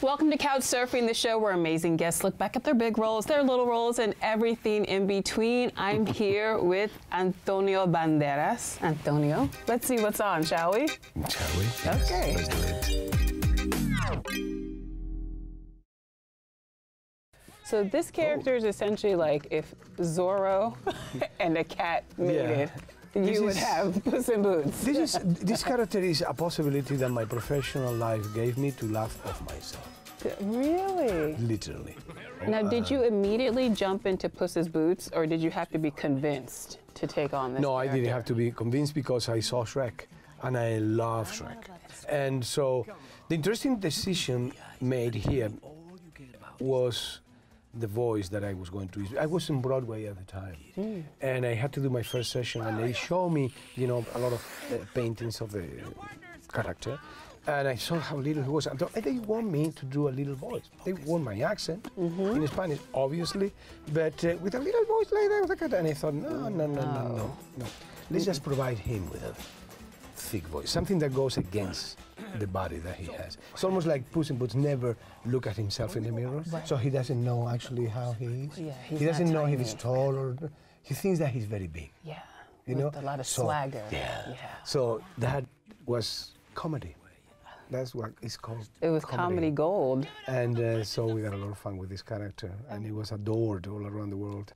Welcome to Couch Surfing, the show where amazing guests look back at their big roles, their little roles, and everything in between. I'm here with Antonio Banderas. Antonio, let's see what's on, shall we? Shall we? Okay. Let's do it. So this character is essentially like if Zorro and a cat mated, you This would is- have Puss in Boots. This is this character is a possibility that my professional life gave me to laugh off myself, Really? literally. Now, did you immediately jump into Puss's boots, or did you have to be convinced to take on this? No, I didn't have to be convinced because I saw Shrek and I love Shrek. And so the interesting decision made here was the voice that I was going to use. I was in Broadway at the time, and I had to do my first session, and they showed me, you know, a lot of uh, paintings of the character, and I saw how little he was. And they want me to do a little voice. They want my accent in Spanish, obviously, but uh, with a little voice like that, like that. And I thought, no, no, no, no, no, no. Let's just provide him with a thick voice, something that goes against the body that he has. It's almost like Puss in Boots never look at himself in the mirror, so he doesn't know actually how he is. Yeah, he doesn't know if he's tall or he thinks that he's very big. Yeah. You with know, a lot of So, swagger. Yeah. Yeah. So that was comedy. That's what it's called. It was comedy gold. And uh, so we had a lot of fun with this character, and he was adored all around the world.